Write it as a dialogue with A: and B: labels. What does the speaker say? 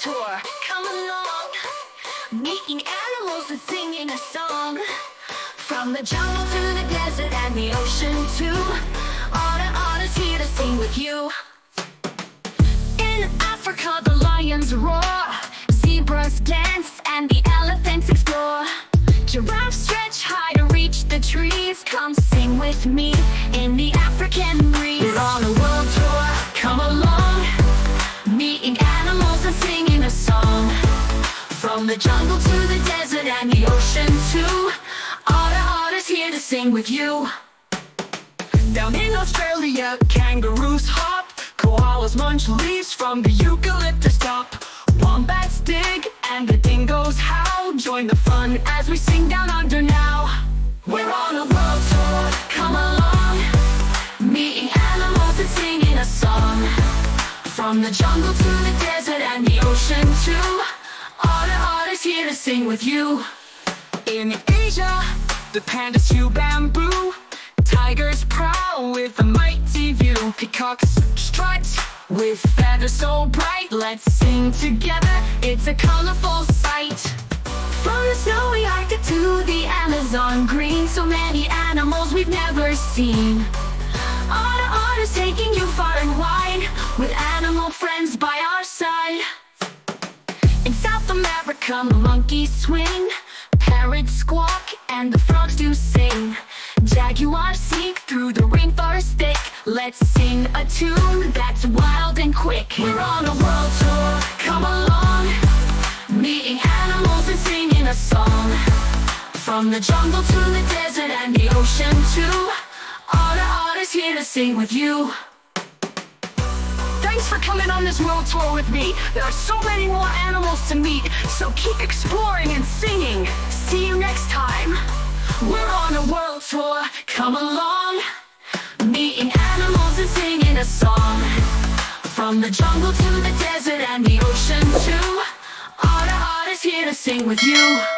A: tour. Come along, meeting animals and singing a song. From the jungle to the desert and the ocean too. All the artists here to sing with you. In Africa, the lions roar, zebras dance, and the elephants explore. Giraffes stretch high to reach the trees. Come sing with me in the African the jungle to the desert and the ocean too. The artists here to sing with you. Down in Australia, kangaroos hop. Koalas munch leaves from the eucalyptus top. Wombats dig and the dingoes howl. Join the fun as we sing down under now. We're on a world tour, come along. Meeting animals and singing a song. From the jungle to the desert and the ocean too here to sing with you. In Asia, the pandas chew bamboo. Tigers prowl with a mighty view. Peacocks strut with feathers so bright. Let's sing together, it's a colorful sight. From the snowy Arctic to the Amazon green. So many animals we've never seen America, the monkeys swing, parrots squawk, and the frogs do sing. Jaguars seek through the rainforest thick. Let's sing a tune that's wild and quick. We're on a world tour, come along, meeting animals and singing a song. From the jungle to the desert and the ocean too. All the artists here to sing with you. Thanks for coming on this world tour with me. There are so many more animals to meet, so keep exploring and singing. See you next time. We're on a world tour, come along. Meeting animals and singing a song. From the jungle to the desert and the ocean too. All the artists here to sing with you.